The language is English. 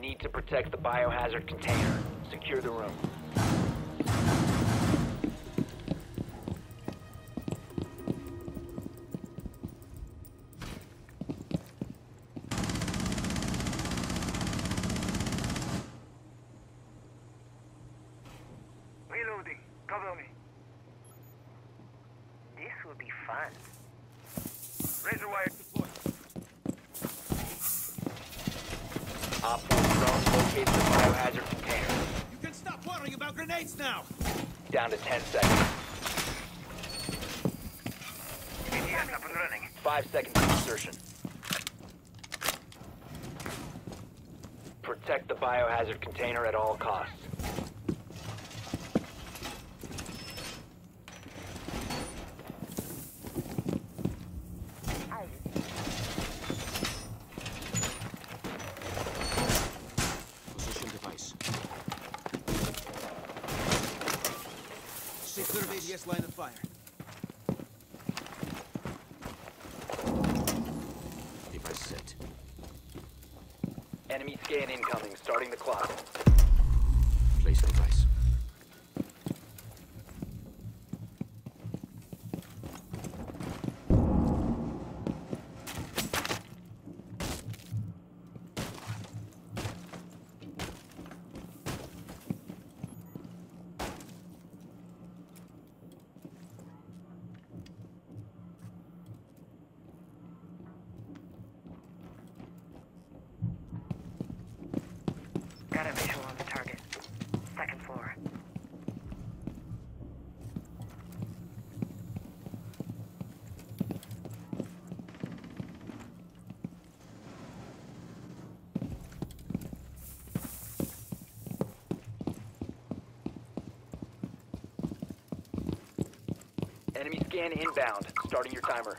need to protect the biohazard container. Secure the room. Reloading. Cover me. This will be fun. Razor wire 4 drone located the biohazard container. You can stop worrying about grenades now! Down to 10 seconds. Up and running. 5 seconds of insertion. Protect the biohazard container at all costs. Position device. Stay clear of ADS line of fire. Device set. Enemy scan incoming, starting the clock. Place device. Got a visual on the target. Second floor. Enemy scan inbound, starting your timer.